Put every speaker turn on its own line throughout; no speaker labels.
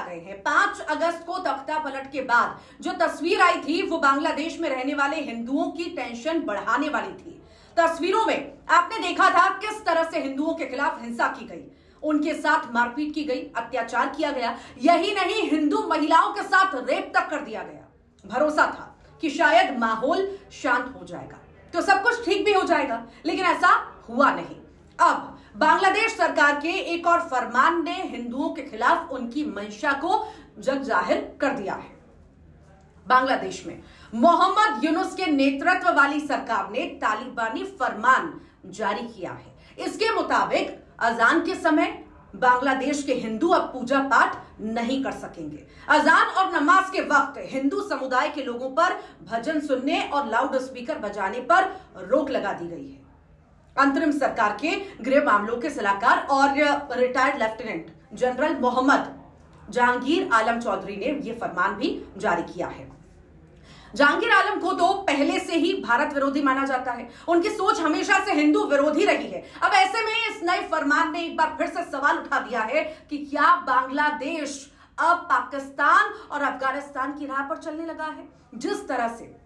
गए हैं। पाँच अगस्त को तख्ता पलट के बाद जो तस्वीर आई थी, वो बांग्लादेश में रहने वाले हिंदुओं की टेंशन बढ़ाने वाली थी। तस्वीरों में आपने देखा था किस तरह से हिंदुओं के खिलाफ हिंसा की गई। उनके साथ मारपीट की गई, अत्याचार किया गया। यही नहीं, हिंदू महिलाओं के साथ रेप तक कर दिया गया। भरोसा था कि शायद माहौल शांत हो जाएगा। तो सब कुछ ठीक भी हो जाएगा, लेकिन ऐसा हुआ नहीं। अब बांग्लादेश सरकार के एक और फरमान ने हिंदुओं के खिलाफ उनकी मंशा को जग ज़ाहिर कर दिया है। बांग्लादेश में मोहम्मद यूनुस के नेतृत्व वाली सरकार ने तालिबानी फरमान जारी किया है। इसके मुताबिक अजान के समय बांग्लादेश के हिंदू अब पूजा पाठ नहीं कर सकेंगे। अजान और नमाज़ के वक्त हिंदू समुदाय के लोगों पर भजन सुनने और लाउड स्पीकर बजाने पर रोक लगा दी गई है। अंतरिम सरकार के गृह मामलों के सलाहकार और retired lieutenant general Mohammad Jahangir Alam Chowdhury ने यह फरमान भी जारी किया है। जहांगीर आलम को तो पहले से ही भारत विरोधी माना जाता है। उनकी सोच हमेशा से हिंदू विरोधी रही है। अब ऐसे में इस नए फरमान ने एक बार फिर से सवाल उठा दिया है कि क्या बांग्लादेश अब पाकिस्तान और अफ़गानिस्तान की राह पर चलने लगा है? जिस तरह से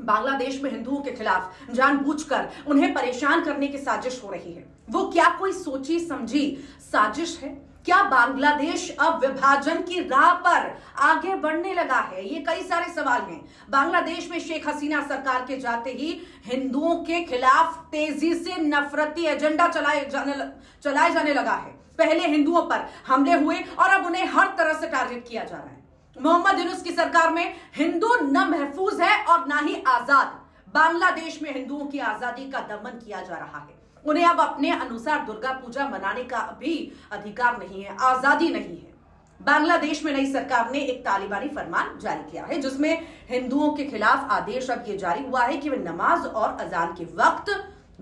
बांग्लादेश में हिंदुओं के खिलाफ जानबूझकर उन्हें परेशान करने की साजिश हो रही है। वो क्या कोई सोची समझी साजिश है? क्या बांग्लादेश अब विभाजन की राह पर आगे बढ़ने लगा है? ये कई सारे सवाल हैं। बांग्लादेश में शेख हसीना सरकार के जाते ही हिंदुओं के खिलाफ तेज़ी से नफरती एजेंडा चलाए जाने चलाए जाने लगा है। पहले हिंदुओं पर हमले हुए और अब उन्हें हर तरह से टारगेट किया जा रहा है। मोहम्मद यूनुस की सरकार में हिंदू न महफूज है और ना ही आज़ाद। बांग्लादेश में हिंदुओं की आज़ादी का दमन किया जा रहा है। उन्हें अब अपने अनुसार दुर्गा पूजा मनाने का भी अधिकार नहीं है, आज़ादी नहीं है। बांग्लादेश में नई सरकार ने एक तालिबानी फरमान जारी किया है, जिसमें हिंदुओं के खिलाफ आदेश अब ये जारी हुआ है कि वे नमाज़ और अजान के वक्त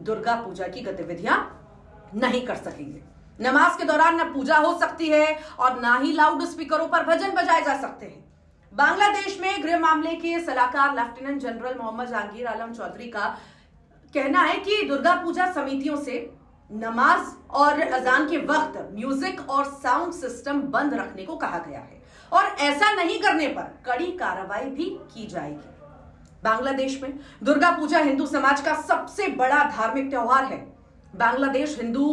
दुर्गा पूजा की गतिविधियाँ नहीं कर सकेंगे। नमाज़ के दौरान न पूजा हो सकती है और ना ही लाउड स्पीकरों पर भजन बजाए जा सकते हैं। बांग्लादेश में गृह मामले के सलाहकार लेफ्टिनेंट जनरल मोहम्मद जहांगीर आलम चौधरी का कहना है कि दुर्गा पूजा समितियों से नमाज़ और अजान के वक्त म्यूज़िक और साउंड सिस्टम बंद रखने को कहा गया है और ऐसा नहीं करने पर कड़ी कार्रवाई भी की जाएगी। बांग्लादेश में दुर्गा पूजा हिंदू समाज का सबसे बड़ा धार्मिक त्योहार है। बांग्लादेश हिंदू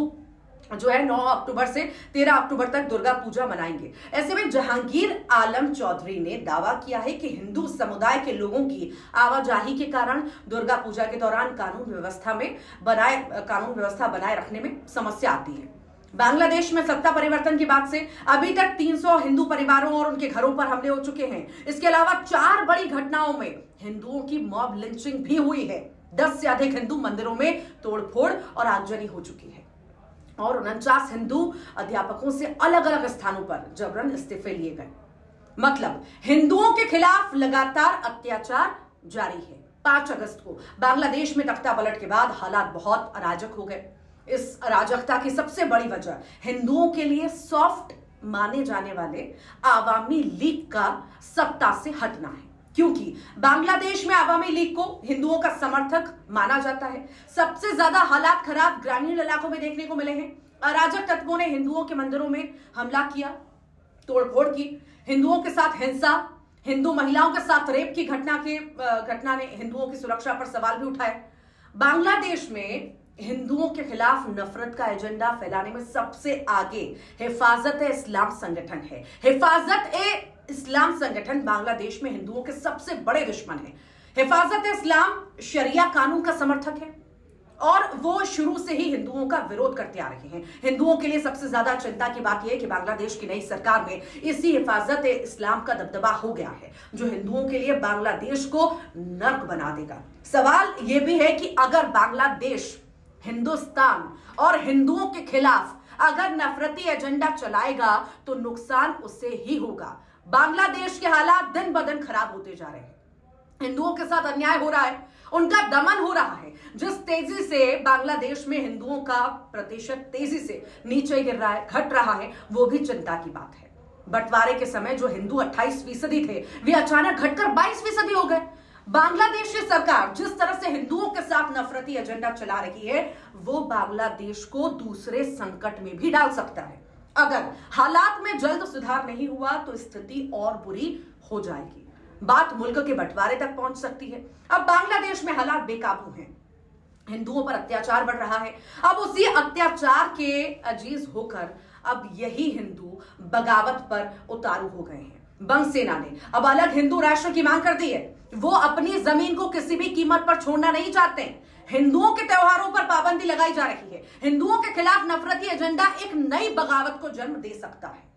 जो है 9 अक्टूबर से 13 अक्टूबर तक दुर्गा पूजा मनाएँगे। ऐसे में जहांगीर आलम चौधरी ने दावा किया है कि हिंदू समुदाय के लोगों की आवाजाही के कारण दुर्गा पूजा के दौरान कानून व्यवस्था में बनाए, कानून व्यवस्था बनाए रखने में समस्या आती है। बांग्लादेश में सत्ता परिवर्तन की बात से अभी तक 300 हिंदू परिवारों और उनके घरों पर हमले हो चुके हैं। इसके अलावा चार बड़ी घटनाओं में हिंदुओं की मॉब लिंचिंग भी हुई है। दस से अधिक हिंदू मंदिरों में तोड़फोड़ और आगजनी हो चुकी है। और उनचास हिंदू अध्यापकों से अलग अलग स्थानों पर जबरन इस्तीफे लिए गए। मतलब हिंदुओं के खिलाफ लगातार अत्याचार जारी है। पाँच अगस्त को बांग्लादेश में तख्ता पलट के बाद हालात बहुत अराजक हो गए। इस अराजकता की सबसे बड़ी वजह हिंदुओं के लिए सॉफ्ट माने जाने वाले आवामी लीग का सत्ता से हटना है। क्योंकि बांग्लादेश में आवामी लीग को हिंदुओं का समर्थक माना जाता है। सबसे ज़्यादा हालात खराब ग्रामीण इलाकों में देखने को मिले हैं। अराजक तत्वों ने हिंदुओं के मंदिरों में हमला किया, तोड़फोड़ की। हिंदुओं के साथ हिंसा, हिंदू महिलाओं के साथ रेप की घटना के घटना ने हिंदुओं की सुरक्षा पर सवाल भी उठाए। बांग्लादेश में हिंदुओं के खिलाफ नफरत का एजेंडा फैलाने में सबसे आगे हिफाजत इस्लाम संगठन है। हिफाजत ए इस्लाम संगठन बांग्लादेश में हिंदुओं के सबसे बड़े दुश्मन है। हिफाजत इस्लाम शरिया कानून का समर्थक है और वो शुरू से ही हिंदुओं का विरोध करते आ रहे हैं। हिंदुओं के लिए सबसे ज़्यादा चिंता की बात यह है कि बांग्लादेश की नई सरकार में इसी हिफाजत इस्लाम का दबदबा हो गया है, जो हिंदुओं के लिए बांग्लादेश को नर्क बना देगा। सवाल यह भी है कि अगर बांग्लादेश, हिंदुस्तान और हिंदुओं के खिलाफ अगर नफरती एजेंडा चलाएगा तो नुकसान उससे ही होगा। बांग्लादेश के हालात दिन ब दिन खराब होते जा रहे हैं। हिंदुओं के साथ अन्याय हो रहा है, उनका दमन हो रहा है। जिस तेज़ी से बांग्लादेश में हिंदुओं का प्रतिशत तेज़ी से नीचे गिर रहा है, घट रहा है, वो भी चिंता की बात है। बंटवारे के समय जो हिंदू 28 फ़ीसदी थे, वे अचानक घटकर 22 फ़ीसदी हो गए। बांग्लादेश की सरकार जिस तरह से हिंदुओं के साथ नफरती एजेंडा चला रही है, वो बांग्लादेश को दूसरे संकट में भी डाल सकता है। अगर हालात में जल्द सुधार नहीं हुआ तो स्थिति और बुरी हो जाएगी। बात मुल्क के बंटवारे तक पहुँच सकती है। अब बांग्लादेश में हालात बेकाबू हैं। हिंदुओं पर अत्याचार बढ़ रहा है। अब उसी अत्याचार के अज़ीज़ होकर अब यही हिंदू बगावत पर उतारू हो गए हैं। बंग सेना ने। अब अलग हिंदू राष्ट्र की मांग कर दी है। वो अपनी ज़मीन को किसी भी कीमत पर छोड़ना नहीं चाहते। हिंदुओं के त्योहारों पर पाबंदी लगाई जा रही है। हिंदुओं के खिलाफ नफरती एजेंडा एक नई बगावत को जन्म दे सकता है।